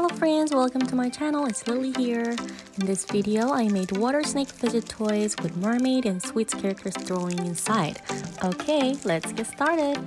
Hello friends, welcome to my channel, it's Lili here. In this video, I made water snake fidget toys with mermaid and sweets characters drawing inside. Okay, let's get started.